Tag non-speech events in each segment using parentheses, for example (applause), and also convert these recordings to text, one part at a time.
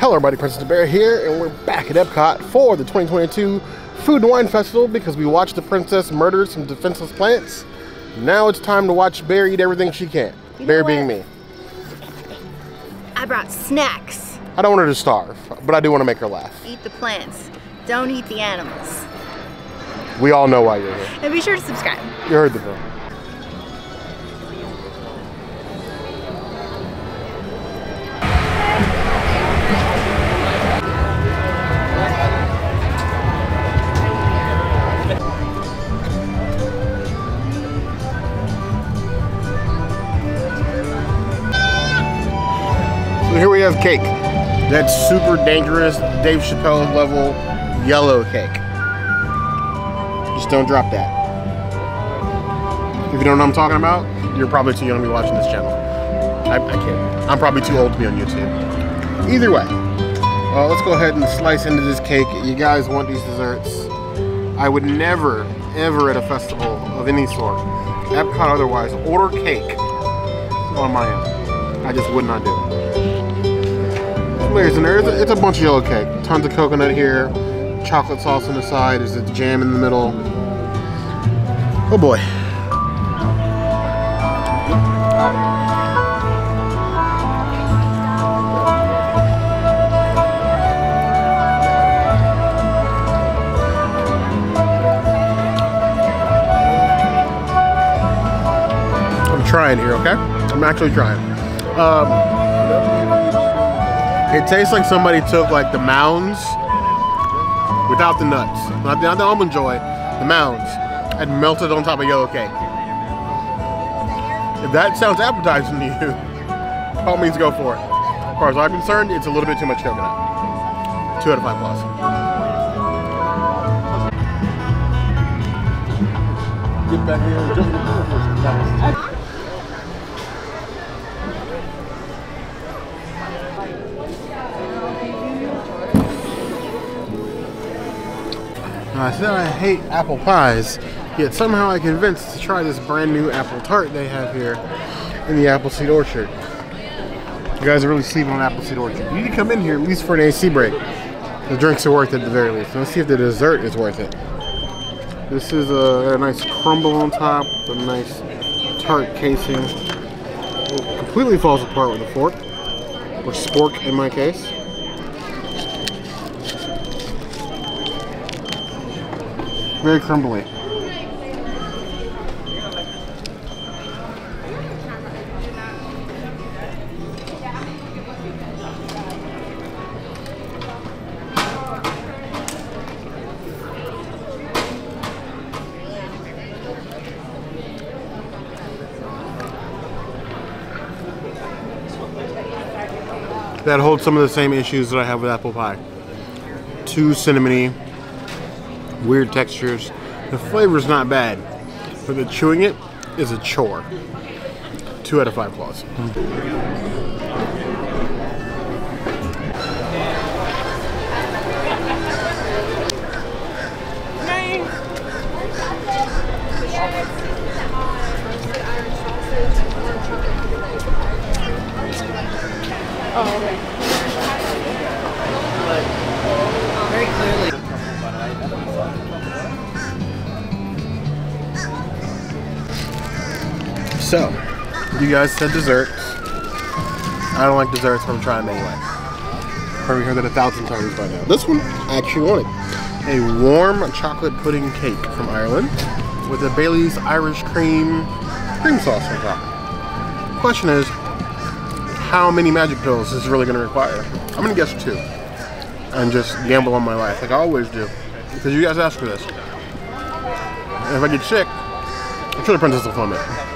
Hello everybody, Princess Bear here, and we're back at Epcot for the 2022 Food and Wine Festival because we watched the princess murder some defenseless plants. Now it's time to watch Bear eat everything she can. You Bear being me. I brought snacks. I don't want her to starve, but I do want to make her laugh. Eat the plants. Don't eat the animals. We all know why you're here. And be sure to subscribe. You heard the girl. Have cake. That's super dangerous, Dave Chappelle level yellow cake. Just don't drop that. If you don't know what I'm talking about, you're probably too young to be watching this channel. I, I kid. I'm probably too old to be on YouTube. Either way, uh, let's go ahead and slice into this cake. You guys want these desserts. I would never, ever at a festival of any sort, Epcot otherwise, order cake on my own. I just would not do it. Layers in there. It's a, bunch of yellow cake. Tons of coconut here. Chocolate sauce on the side. There's a jam in the middle. Oh boy. I'm trying here, okay? I'm actually trying. Um, it tastes like somebody took like the mounds without the nuts, not the, not the almond joy, the mounds, and melted on top of yellow cake. If that sounds appetizing to you, (laughs) all means go for it. As far as I'm concerned, it's a little bit too much coconut. Two out of five plus. Get back here I said I hate apple pies, yet somehow I convinced to try this brand new apple tart they have here in the Appleseed Orchard. You guys are really sleeping on Appleseed Orchard. You need to come in here at least for an AC break. The drinks are worth it at the very least. Let's see if the dessert is worth it. This is a, a nice crumble on top, a nice tart casing. It completely falls apart with a fork, or spork in my case. Very crumbly. That holds some of the same issues that I have with apple pie. Too cinnamony, weird textures. The flavor's not bad, but the chewing it is a chore. Two out of five claws. Very you guys said desserts. I don't like desserts, but I'm trying them anyway. Probably heard that a thousand times by now. This one I actually wanted. A warm chocolate pudding cake from Ireland with a Bailey's Irish cream cream sauce on top. Question is, how many magic pills is this really going to require? I'm going to guess two. And just gamble on my life, like I always do. Because you guys asked for this. And if I get sick, I'm sure the princess will film it.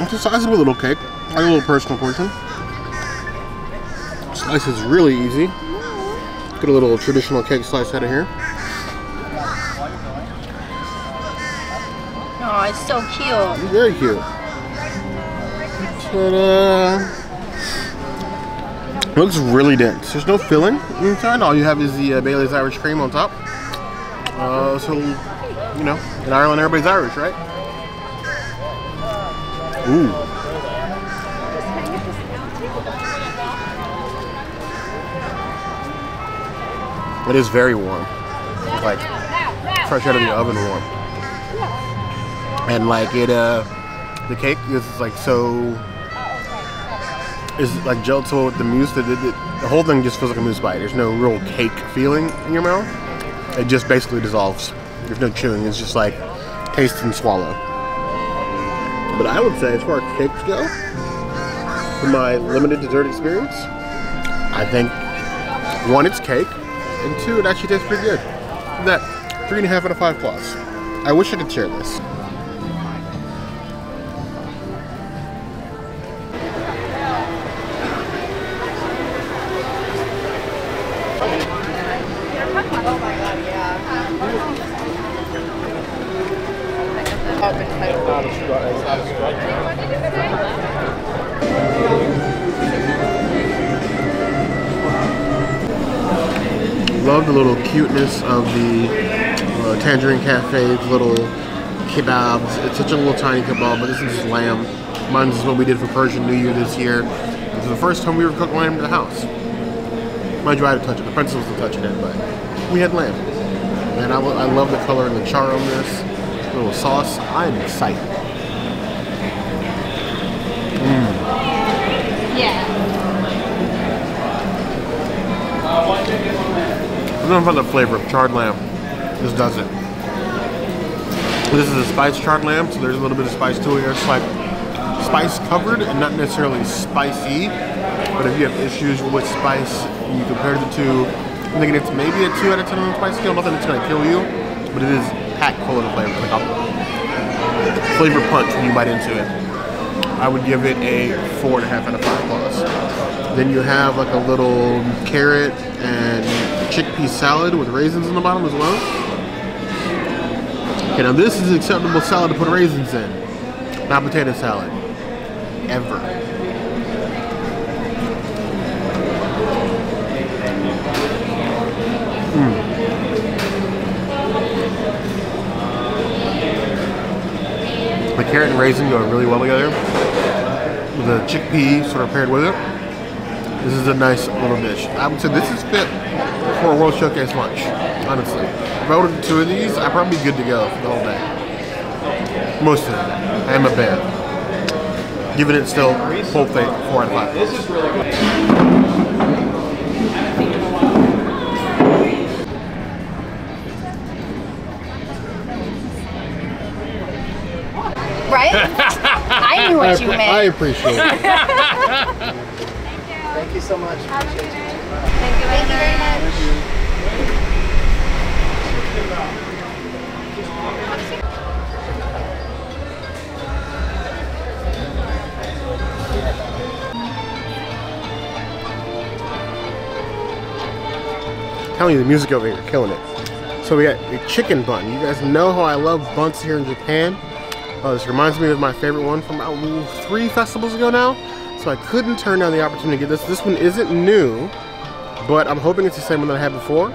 It's a sizable little cake, like a little personal portion. Slice is really easy. Get a little traditional cake slice out of here. Oh, it's so cute. Very cute. Ta-da! Looks really dense. There's no filling inside. All you have is the uh, Bailey's Irish cream on top. Uh, so, you know, in Ireland, everybody's Irish, right? Ooh. It is very warm. Like fresh out of the oven warm. And like it uh the cake is like so is like with the mousse that the whole thing just feels like a mousse bite. There's no real cake feeling in your mouth. It just basically dissolves. There's no chewing. It's just like taste and swallow. But I would say as far as cakes go, from my limited dessert experience, I think one, it's cake, and two, it actually tastes pretty good. That three and a half out of five plus. I wish I could share this. The little cuteness of the uh, Tangierine Cafe's little kebabs. It's such a little tiny kebab, but this is just lamb. Mine is what we did for Persian New Year this year. This is the first time we ever cooked lamb in the house. Mind you, I had to touch it. The princess wasn't touching it, but we had lamb. And I, I love the color and the char on this. Little sauce. I'm excited. I don't know about the flavor of charred lamb. This does it. This is a spiced charred lamb, so there's a little bit of spice to it. It's like spice covered and not necessarily spicy. But if you have issues with spice and you compare the two, I'm thinking it's maybe a 2 out of 10 on the spice scale. Nothing that's to kill you, but it is packed full of flavor. Like a flavor punch when you bite into it. I would give it a 4.5 out of 5 plus. Then you have like a little carrot and chickpea salad with raisins in the bottom as well. Okay, now this is acceptable salad to put raisins in, not potato salad. Ever. Mm. The carrot and raisin go really well together. With the chickpea sort of paired with it. This is a nice little dish. I would say this is fit for a World Showcase lunch, honestly. If I ordered two of these, I'd probably be good to go for the whole day. Most of them. I am a fan. Giving it still full fate, four out of five. This is really good. Right? (laughs) I knew what you meant. I appreciate it. (laughs) Thank you so much. Thank you very much. Telling you, the music over here, killing it. So we got a chicken bun. You guys know how I love buns here in Japan. Uh, this reminds me of my favorite one from about three festivals ago now. So I couldn't turn down the opportunity to get this. This one isn't new, but I'm hoping it's the same one that I had before.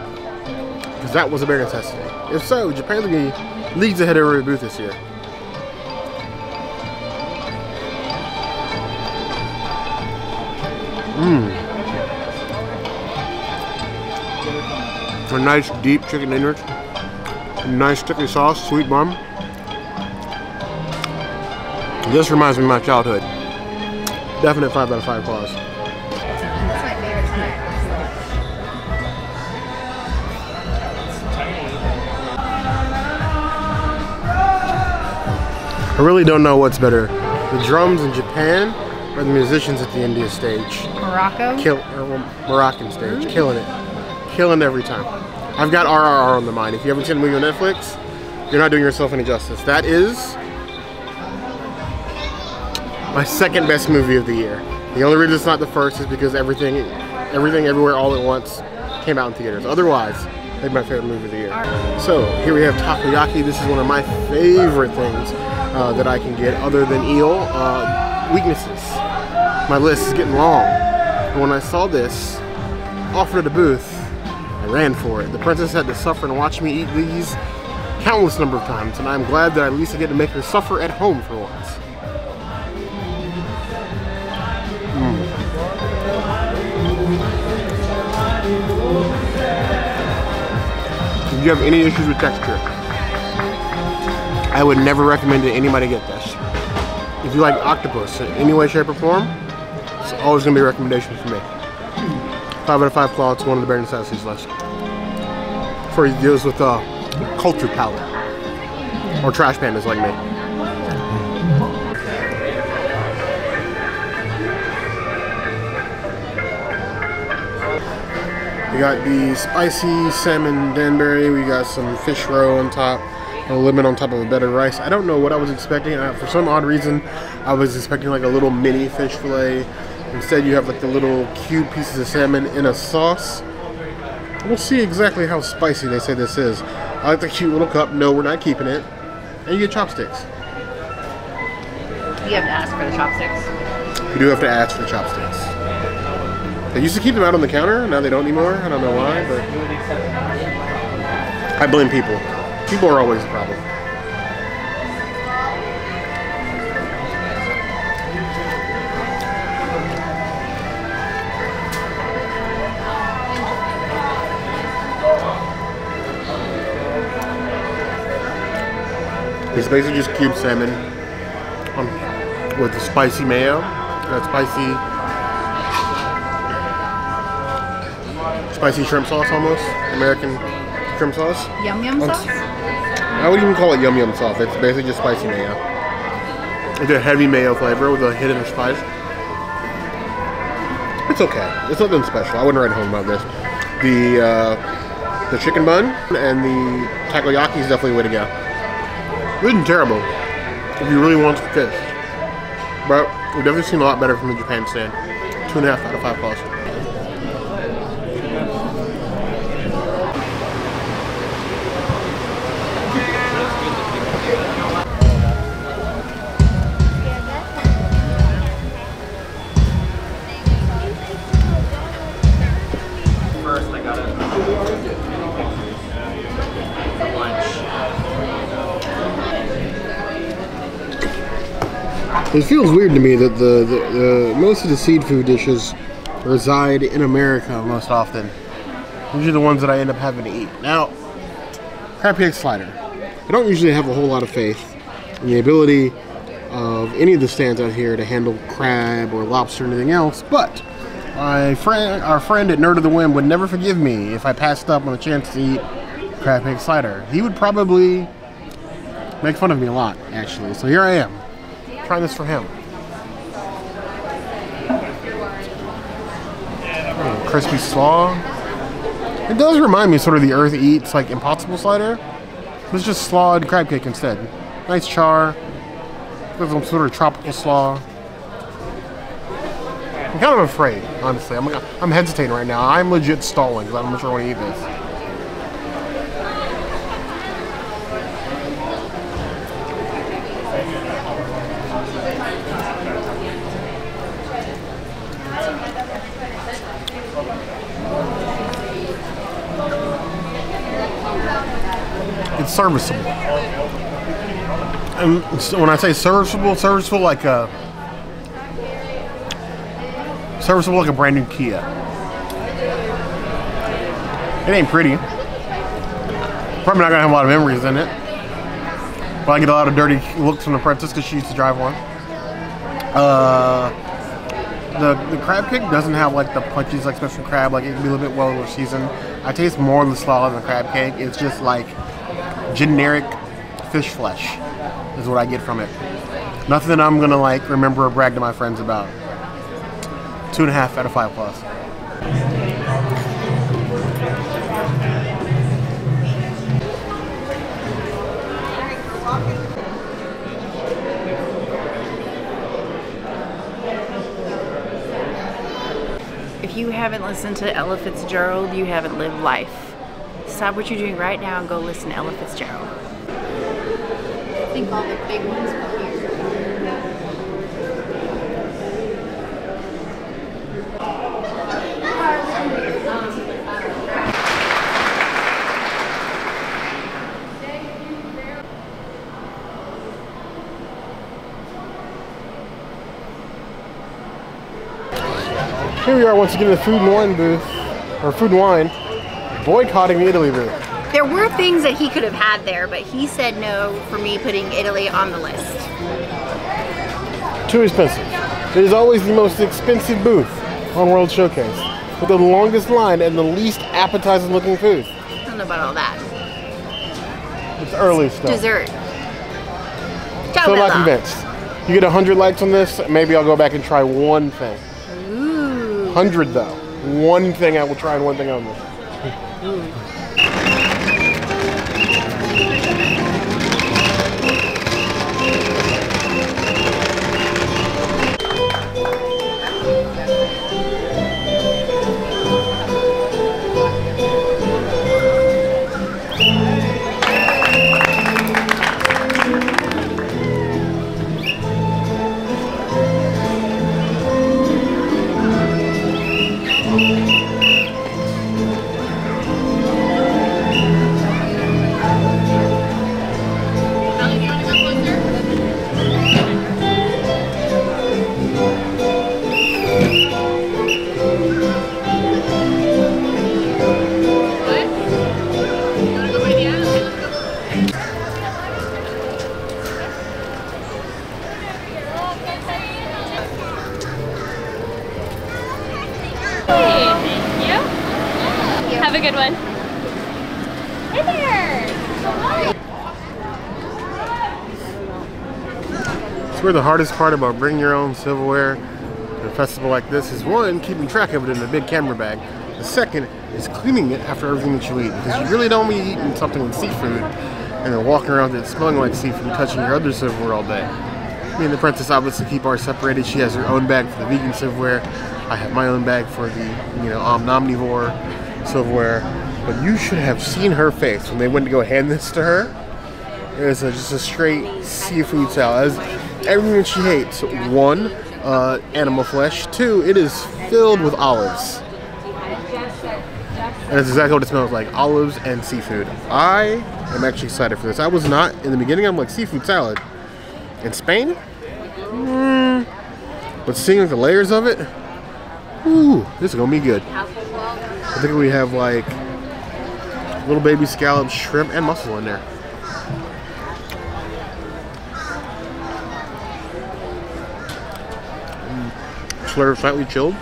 Because that was a big necessity. If so, Japan's going to League leads ahead of every booth this year. A nice deep chicken innards. Nice sticky sauce, sweet bun. This reminds me of my childhood. Definite 5 out of 5 claws. That's my favorite time. I really don't know what's better. The drums in Japan or the musicians at the India stage. Morocco? Kill uh, or Moroccan stage. Killing it. Killing every time. I've got RRR on the mind. If you haven't seen the movie on Netflix, you're not doing yourself any justice. That is my second best movie of the year. The only reason it's not the first is because everything, everything, everywhere, all at once came out in theaters. Otherwise, it's my favorite movie of the year. So here we have takoyaki. This is one of my favorite things uh, that I can get, other than eel. Uh, weaknesses. My list is getting long. But when I saw this offered at a booth, I ran for it. The princess had to suffer and watch me eat these countless number of times, and I'm glad that I at least get to make her suffer at home for once. Mm. If you have any issues with texture, I would never recommend that anybody get this. If you like octopus in any way, shape, or form, it's always going to be a recommendation for me. Five out of five claw. It's one of the bare necessities list. For those with a culture palate or trash pandas like me. We got the spicy salmon donburi. We got some fish roe on top, a lemon on top of a bed of rice. I don't know what I was expecting. Uh, for some odd reason, I was expecting like a little mini fish fillet. Instead, you have like the little cube pieces of salmon in a sauce. We'll see exactly how spicy they say this is. I like the cute little cup. No, we're not keeping it. And you get chopsticks. You have to ask for the chopsticks. You do have to ask for the chopsticks. They used to keep them out on the counter. Now they don't anymore. I don't know why, but I blame people. People are always the problem. It's basically just cube salmon um, with the spicy mayo, that spicy spicy shrimp sauce almost, American shrimp sauce. Yum yum sauce? I would even call it yum yum sauce. It's basically just spicy mayo. It's a heavy mayo flavor with a hidden spice. It's okay. It's nothing special. I wouldn't write home about this. The uh, the chicken bun and the takoyaki is definitely the way to go. Isn't terrible if you really want some fish. But we've definitely seen a lot better from the Japan stand. Two and a half out of five plus. It feels weird to me that the, the, the most of the seafood dishes reside in America most often. Usually the ones that I end up having to eat. Now, crab cake slider. I don't usually have a whole lot of faith in the ability of any of the stands out here to handle crab or lobster or anything else, but my friend, our friend at Nerd of the Wind would never forgive me if I passed up on a chance to eat crab cake slider. He would probably make fun of me a lot, actually. So here I am try this for him. Crispy slaw. It does remind me sort of the Earth Eats like Impossible slider. It's just slaw and crab cake instead. Nice char. With some sort of tropical slaw. I'm kind of afraid, honestly. I'm, I'm hesitating right now. I'm legit stalling because I'm not sure I want to eat this. Serviceable. And so when I say serviceable, serviceable like a serviceable like a brand new Kia. It ain't pretty. Probably not gonna have a lot of memories in it. But I get a lot of dirty looks from the princess because she used to drive one. Uh, the the crab cake doesn't have like the punches like special crab. Like it can be a little bit well seasoned. I taste more of the slaw than the crab cake. It's just like generic fish flesh is what I get from it. Nothing that I'm gonna like remember or brag to my friends about. Two and a half out of five plus. If you haven't listened to Ella Fitzgerald, you haven't lived life. Stop what you're doing right now and go listen to Ella Fitzgerald. I think all the big ones were here. Here we are once again in the food and wine booth, or food and wine, boycotting the Italy booth. There were things that he could have had there, but he said no for me putting Italy on the list. Too expensive. It is always the most expensive booth on World Showcase, with the longest line and the least appetizing looking food. I don't know about all that. It's early stuff. Dessert. Still not convinced. You get 100 likes on this, maybe I'll go back and try one thing. Ooh. 100 though. One thing I will try and one thing only. Thank The hardest part about bringing your own silverware to a festival like this is one, keeping track of it in a big camera bag. The second is cleaning it after everything that you eat because you really don't want to be eating something with seafood and then walking around it smelling like seafood, and touching your other silverware all day. Me and the princess obviously keep ours separated. She has her own bag for the vegan silverware. I have my own bag for the, you know, omnivore silverware. But you should have seen her face when they went to go hand this to her. It was a, just a straight seafood salad. Everything she hates. One, uh, animal flesh. Two, it is filled with olives. And that's exactly what it smells like olives and seafood. I am actually excited for this. I was not in the beginning, I'm like seafood salad. In Spain? Mm, but seeing like the layers of it, ooh, this is gonna be good. I think we have like little baby scallops, shrimp, and mussel in there. Slightly chilled.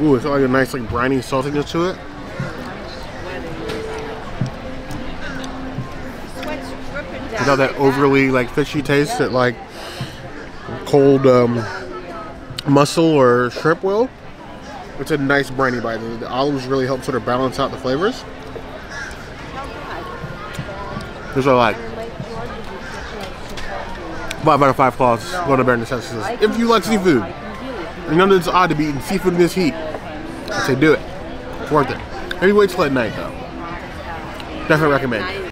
Ooh, it's got like a nice like briny saltiness to it. Without that overly like fishy taste that like cold um, mussel or shrimp will. It's a nice briny bite. The, the olives really help sort of balance out the flavors. Is what like. Five out of five claws. Going to bare necessities. If you like seafood, none of it's odd to be eating seafood in this heat, I say do it. It's worth it. Maybe wait till at night though. Definitely recommend.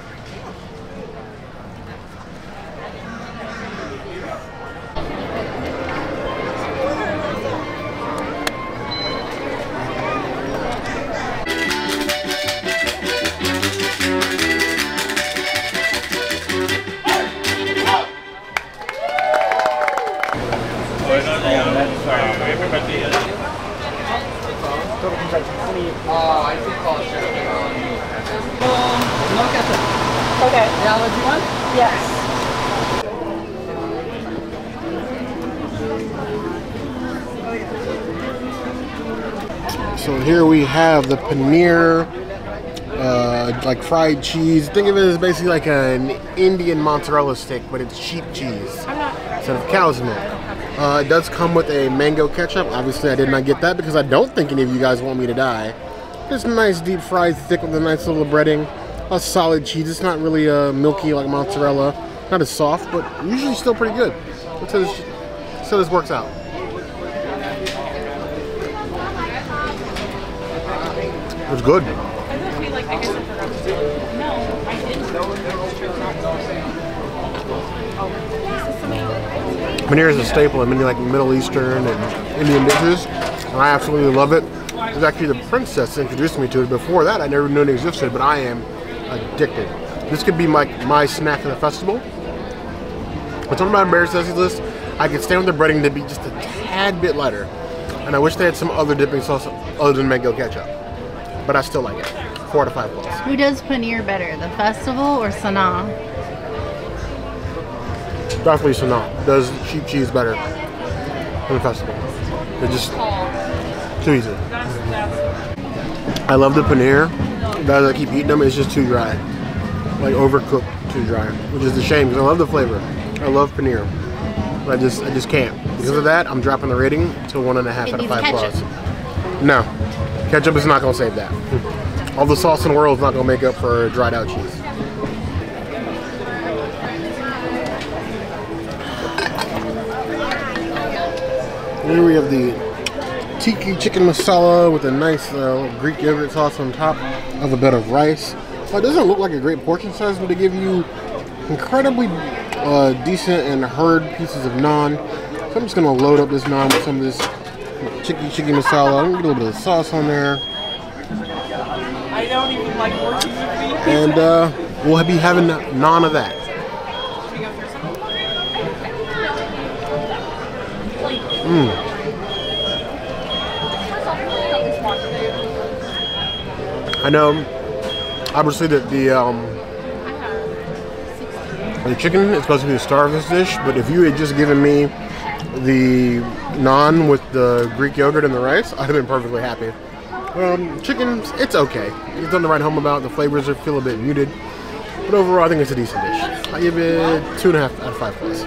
Have the paneer, uh, like fried cheese. Think of it as basically like an Indian mozzarella stick, but it's sheep cheese instead of cow's milk. Uh, it does come with a mango ketchup. Obviously, I did not get that because I don't think any of you guys want me to die. It's nice deep fried, thick with a nice little breading. A solid cheese. It's not really uh, milky like mozzarella. Not as soft, but usually still pretty good. So this, so this works out. It's good. Paneer is a staple in many like Middle Eastern and Indian dishes, and I absolutely love it. It was actually the princess introduced me to it. Before that, I never knew it existed, but I am addicted. This could be my my snack at the festival. What's on my embarrassed list? I could stand with the breading to be just a tad bit lighter, and I wish they had some other dipping sauce other than mango ketchup. But I still like it. Four to five plus. Who does paneer better, the festival or Sanaa? Definitely Sanaa does cheap cheese better than the festival. They're just too easy. I love the paneer. But as I keep eating them, it's just too dry. Like overcooked, too dry. Which is a shame because I love the flavor. I love paneer. But I just I just can't. Because of that, I'm dropping the rating to one and a half It out of five ketchup. plus. No. Ketchup is not gonna save that. All the sauce in the world is not gonna make up for dried out cheese. Here we have the tiki chicken masala with a nice uh, Greek yogurt sauce on top of a bed of rice. Well, it doesn't look like a great portion size, but they give you incredibly uh, decent and hard pieces of naan. So I'm just gonna load up this naan with some of this tiki chicken masala. I'm gonna get a little bit of sauce on there, I don't even like working and uh, we'll be having none of that. Mmm. I know, obviously, that the um, the chicken is supposed to be the star of this dish, but if you had just given me the naan with the Greek yogurt and the rice, I'd have been perfectly happy. Um, chicken, it's okay. It's done to write home about. The flavors are feel a bit muted, but overall, I think it's a decent dish. I give it two and a half out of five plus.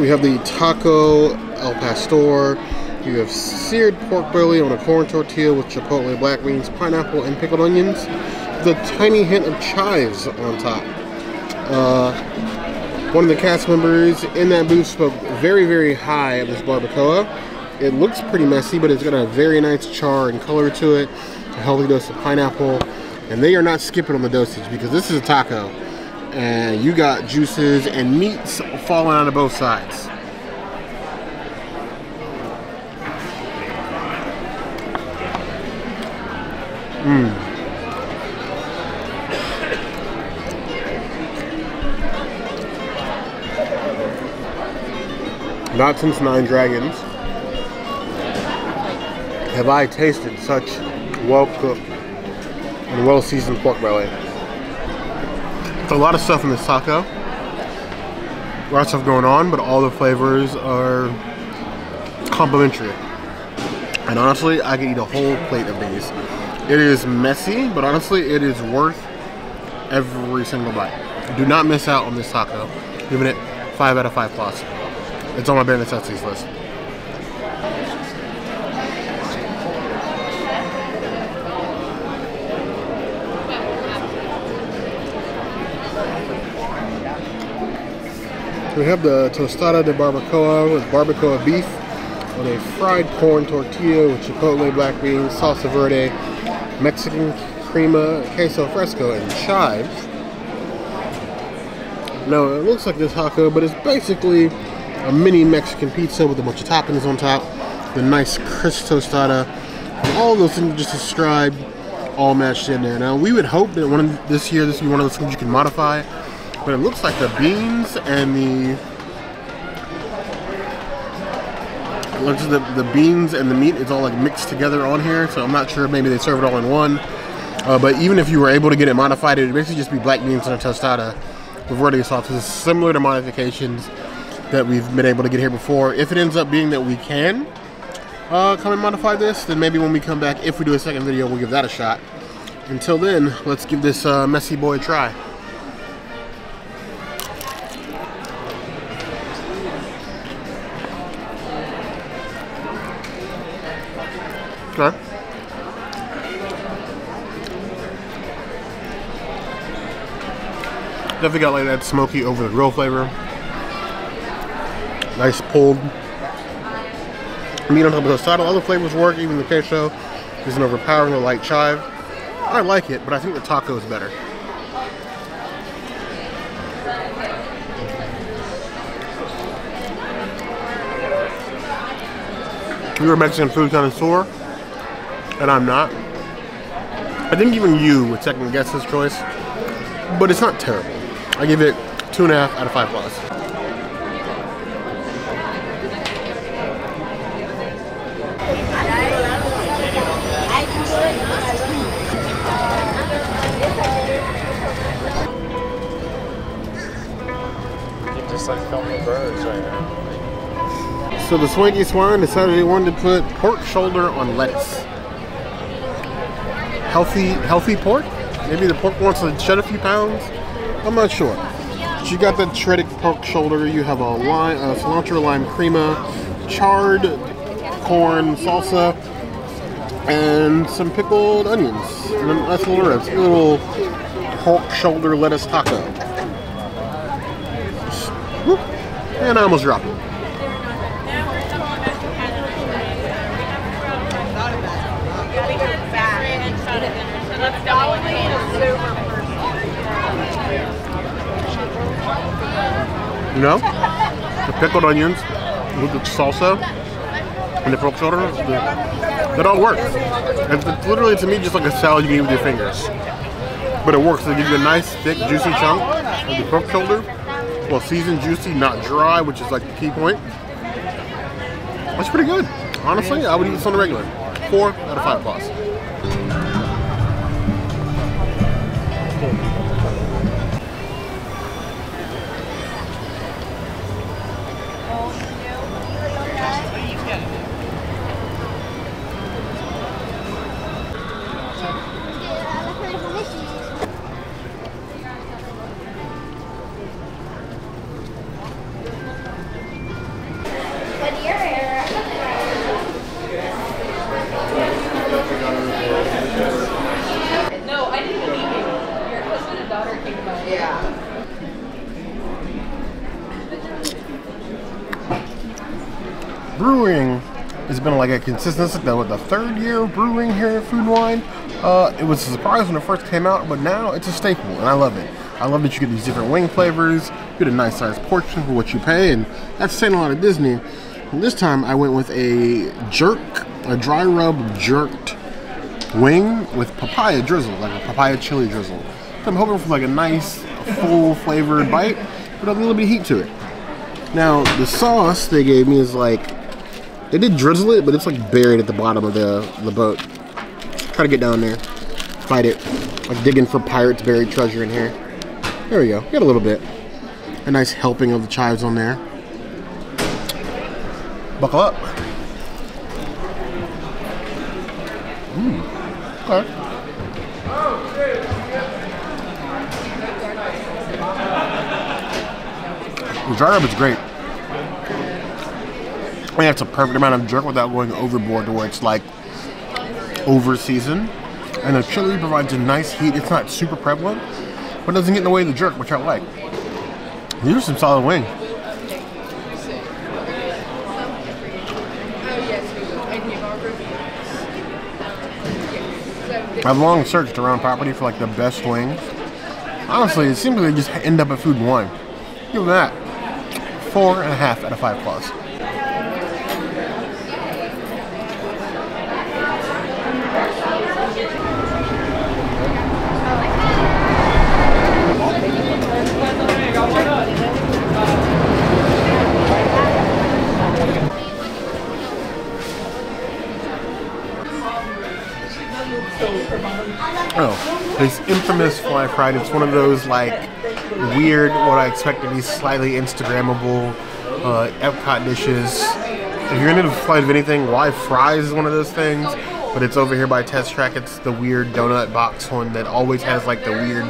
We have the taco al pastor. You have seared pork belly on a corn tortilla with chipotle, black beans, pineapple, and pickled onions. A tiny hint of chives on top. Uh, one of the cast members in that booth spoke very, very high of this barbacoa. It looks pretty messy, but it's got a very nice char and color to it. A healthy dose of pineapple. And they are not skipping on the dosage because this is a taco. And you got juices and meats falling onto both sides. Mmm. Not since Nine Dragons have I tasted such well cooked and well seasoned pork belly. A lot of stuff in this taco. Lot of stuff going on, but all the flavors are complementary. And honestly, I could eat a whole plate of these. It is messy, but honestly, it is worth every single bite. Do not miss out on this taco. Giving it 5 out of 5 plus. It's on my bare necessities list. We have the tostada de barbacoa with barbacoa beef on a fried corn tortilla with chipotle, black beans, salsa verde, Mexican crema, queso fresco, and chives. Now it looks like this taco, but it's basically a mini Mexican pizza with a bunch of toppings on top, the nice crisp tostada, all those things just described, all matched in there. Now we would hope that one of this year this would be one of those things you can modify, but it looks like the beans and the looks like the, the beans and the meat is all like mixed together on here, so I'm not sure maybe they serve it all in one. Uh, but even if you were able to get it modified, it would basically just be black beans and a tostada with verde sauce. It's similar to modifications that we've been able to get here before. If it ends up being that we can uh, come and modify this, then maybe when we come back, if we do a second video, we'll give that a shot. Until then, let's give this uh, messy boy a try. Okay. Definitely got like that smoky over the grill flavor. Nice pulled. Meat on top of the saddle. Other flavors work, even the queso isn't overpowering the light chive. I like it, but I think the taco is better. You're a Mexican food connoisseur, and I'm not. I think even you would second guess this choice, but it's not terrible. I give it two and a half out of five plus. You just like filming birds right now. So the Swanky Swine decided they wanted to put pork shoulder on lettuce. Healthy, healthy pork? Maybe the pork wants to shed a few pounds? I'm not sure. But you got the shredded pork shoulder. You have a lime, a cilantro lime crema, charred corn salsa, and some pickled onions. And that's a little ribs. A little pork shoulder lettuce taco. And I almost dropped it. You know, the pickled onions with the salsa and the pork shoulder, the, that all works. It's, it's literally to me just like a salad you eat with your fingers. But it works. It gives you a nice, thick, juicy chunk of the pork shoulder. Well, seasoned, juicy, not dry, which is like the key point. That's pretty good. Honestly, I would eat this on the regular. Four out of five plus. A consistent the third year of Brew-Wing here at Food and Wine. Uh, it was a surprise when it first came out, but now it's a staple, and I love it. I love that you get these different wing flavors, you get a nice sized portion for what you pay, and that's saying a lot of Disney. And this time I went with a jerk, a dry rub jerked wing with papaya drizzle, like a papaya chili drizzle. So I'm hoping for like a nice, full flavored bite with a little bit of heat to it. Now the sauce they gave me is like they did drizzle it, but it's like buried at the bottom of the the boat. Try to get down there, fight it, like digging for pirates buried treasure in here. There we go. Get a little bit. A nice helping of the chives on there. Buckle up. Mmm. Okay. The dry rub is great. Think it's a perfect amount of jerk without going overboard to where it's like over seasoned. And the chili provides a nice heat. It's not super prevalent, but doesn't get in the way of the jerk, which I like. These are some solid wings. I've long searched around property for like the best wings. Honestly, it seems like they just end up at Food Wine. Give that. Four and a half out of five plus. Oh, this infamous fly fried. It's one of those like weird, what I expect to be slightly Instagrammable uh, Epcot dishes. If you're into the flight of anything, why fries is one of those things. But it's over here by Test Track. It's the weird donut box one that always has like the weird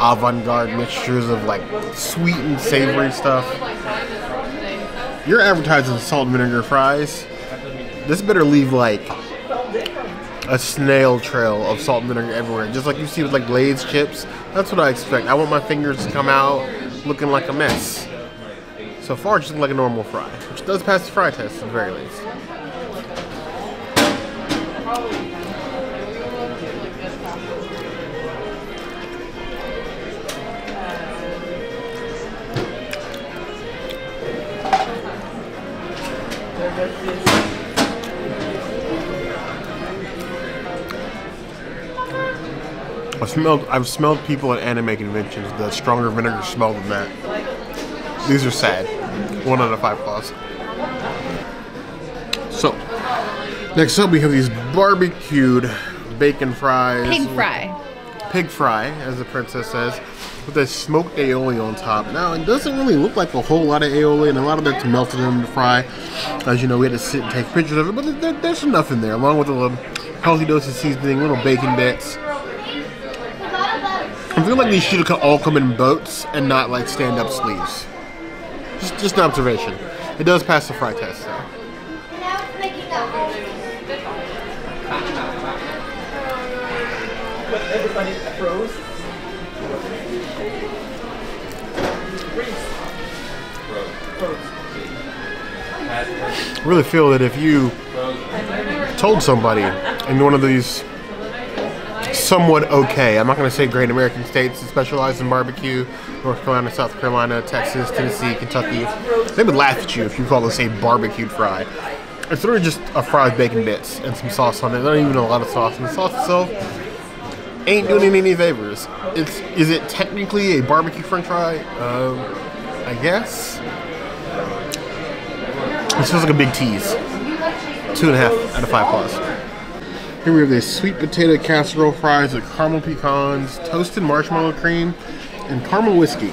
avant-garde mixtures of like sweet and savory stuff. You're advertising salt and vinegar fries. This better leave like a snail trail of salt and vinegar everywhere. Just like you see with like Lay's chips, That's what I expect. I want my fingers to come out looking like a mess. So far, just like a normal fry, which does pass the fry test at the very least. Smelled. I've smelled people at anime conventions the stronger vinegar smell than that. These are sad. One out of five claws. So, next up we have these barbecued bacon fries. Pig fry. Pig fry, as the princess says, with a smoked aioli on top. Now, it doesn't really look like a whole lot of aioli, and a lot of it's melted in the fry. As you know, we had to sit and take pictures of it, but there's enough in there, along with a little healthy dose of seasoning, little bacon bits. I feel like these should all come in boats and not like stand-up sleeves. Just, just an observation. It does pass the fry test, though. Everybody froze. I really feel that if you told somebody in one of these somewhat okay, I'm not going to say great American states that specialize in barbecue, North Carolina, South Carolina, Texas, Tennessee, Kentucky, they would laugh at you if you call this a barbecued fry. It's literally just a with bacon bits and some sauce on it. Not even a lot of sauce. And the sauce itself ain't doing any favors. It's is it technically a barbecue French fry? Um, I guess. This feels like a big tease. Two and a half out of five plus. Here we have these sweet potato casserole fries with caramel pecans, toasted marshmallow cream, and caramel whiskey.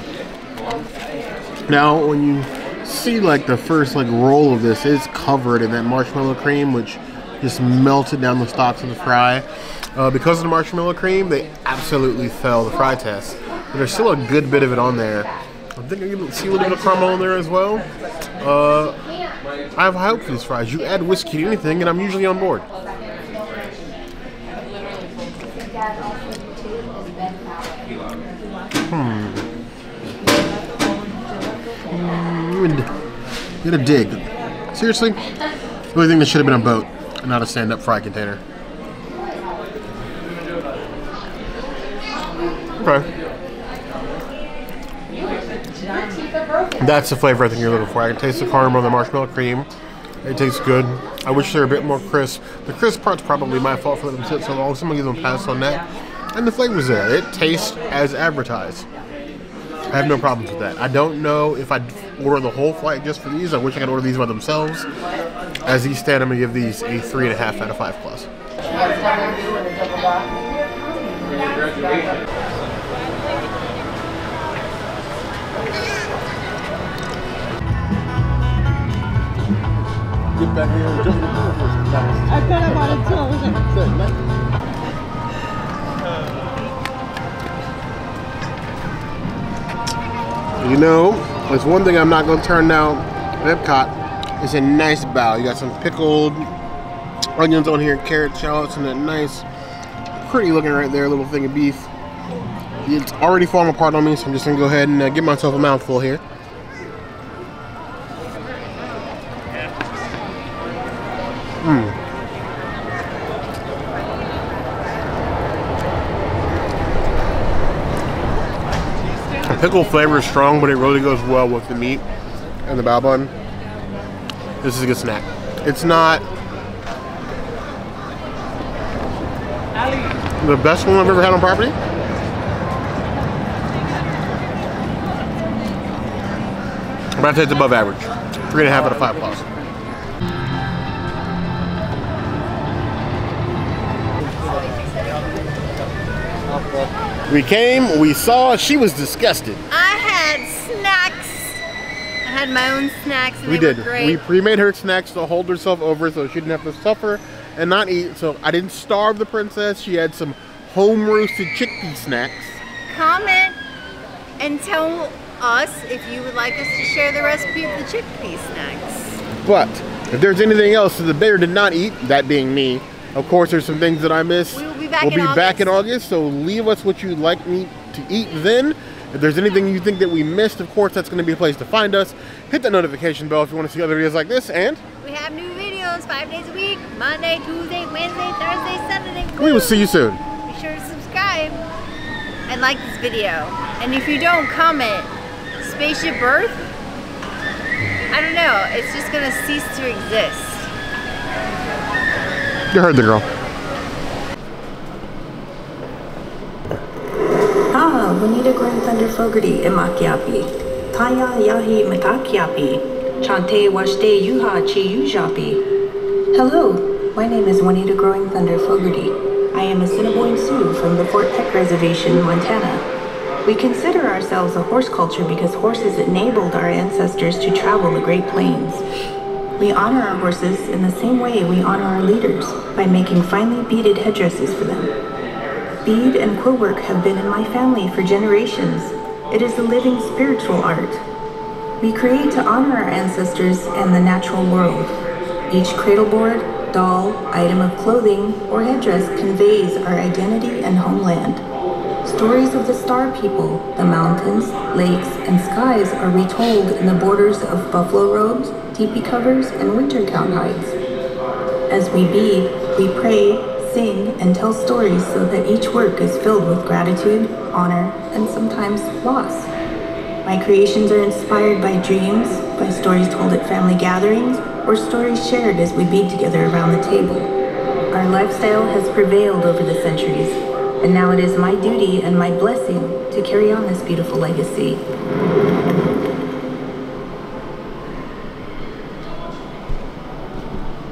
Now, when you see like the first like roll of this it's covered in that marshmallow cream, which just melted down the stalks of the fry. Uh, because of the marshmallow cream, they absolutely fail the fry test. But there's still a good bit of it on there. I think you can see a little bit of caramel in there as well. Uh, I have high hope for these fries. You add whiskey to anything, and I'm usually on board. Get a dig. Seriously? Really think this should have been a boat, not a stand-up fry container. Okay. That's the flavor I think you're looking for. I can taste the caramel, the marshmallow cream. It tastes good. I wish they were a bit more crisp. The crisp part's probably my fault for letting them sit so long. Someone give them a pass on that. And the flavor's there. It tastes as advertised. I have no problems with that. I don't know if I'd order the whole flight just for these. I wish I could order these by themselves. As these stand, I'm gonna give these a three and a half out of five plus. Get back here just I thought about it too. I was like, You know, there's one thing I'm not going to turn down at Epcot. It's a nice bao. You got some pickled onions on here, carrot shallots, and a nice, pretty looking right there, little thing of beef. It's already falling apart on me, so I'm just going to go ahead and uh, give myself a mouthful here. Pickle flavor is strong, but it really goes well with the meat and the bao bun. This is a good snack. It's not the best one I've ever had on property. But I'd say it's above average. Three and a half out of five plus. We came, we saw, she was disgusted. I had snacks. I had my own snacks We did. We pre-made her snacks to hold herself over so she didn't have to suffer and not eat. So I didn't starve the princess. She had some home roasted chickpea snacks. Comment and tell us if you would like us to share the recipe of the chickpea snacks. But if there's anything else that the bear did not eat, that being me, of course there's some things that I missed. We back We'll be back in August. August, so leave us what you'd like me to to eat then. If there's anything you think that we missed, of course, that's going to be a place to find us. Hit the notification bell if you want to see other videos like this, and We have new videos five days a week Monday, Tuesday, Wednesday, Thursday, Saturday. we will see you soon. Be sure to subscribe. And like this video. And if you don't comment, Spaceship Earth, I don't know, it's just gonna cease to exist. You heard the girl. Juanita Grand Thunder Fogarty Imakiapi. Taya Yahi Matakiapi. Chante Washte Yuha Chi Yujapi. Hello, my name is Juanita Growing Thunder Fogarty. I am a Assiniboine Sioux from the Fort Peck Reservation, Montana. We consider ourselves a horse culture because horses enabled our ancestors to travel the Great Plains. We honor our horses in the same way we honor our leaders, by making finely beaded headdresses for them. Bead and quill work have been in my family for generations. It is a living spiritual art. We create to honor our ancestors and the natural world. Each cradleboard, doll, item of clothing, or headdress conveys our identity and homeland. Stories of the star people, the mountains, lakes, and skies are retold in the borders of buffalo robes, teepee covers, and winter count hides. As we bead, we pray, sing, and tell stories so that each work is filled with gratitude, honor, and sometimes loss. My creations are inspired by dreams, by stories told at family gatherings, or stories shared as we bead together around the table. Our lifestyle has prevailed over the centuries, and now it is my duty and my blessing to carry on this beautiful legacy.